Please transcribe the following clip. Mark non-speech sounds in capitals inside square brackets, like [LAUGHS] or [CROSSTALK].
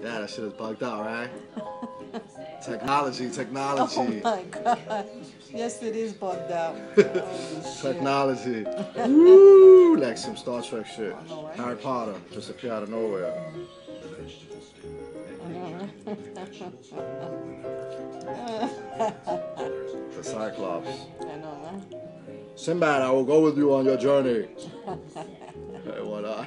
Yeah, that shit is bugged out, right? [LAUGHS] technology, technology. Oh my god. Yes, it is bugged out. [LAUGHS] Technology. [LAUGHS] Woo! Like some Star Trek shit. Know, right? Harry Potter just appear out of nowhere. The Cyclops. I know, right? Sinbad, I will go with you on your journey. hey, what up?